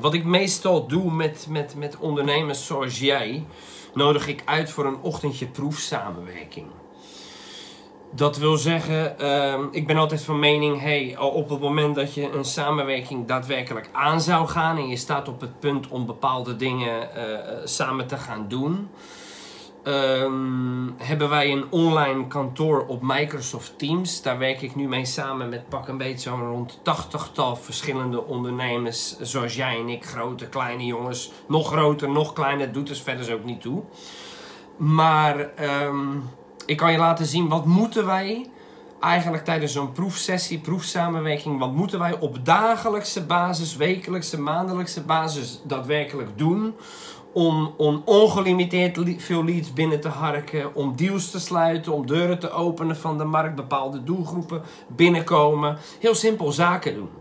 wat ik meestal doe met, met, met ondernemers zoals jij, nodig ik uit voor een ochtendje proefsamenwerking. Dat wil zeggen, ehm, ik ben altijd van mening, hey, op het moment dat je een samenwerking daadwerkelijk aan zou gaan en je staat op het punt om bepaalde dingen eh, samen te gaan doen, ehm, hebben wij een online kantoor op Microsoft Teams. Daar werk ik nu mee samen met pak een beetje zo'n rond 80-tal verschillende ondernemers, zoals jij en ik, grote, kleine jongens, nog groter, nog kleiner, doet dus verder ook niet toe. Maar ehm, ik kan je laten zien wat moeten wij eigenlijk tijdens zo'n proefsessie, proefsamenwerking, wat moeten wij op dagelijkse basis, wekelijkse, maandelijkse basis daadwerkelijk doen om, om ongelimiteerd veel leads binnen te harken, om deals te sluiten, om deuren te openen van de markt, bepaalde doelgroepen binnenkomen. Heel simpel zaken doen.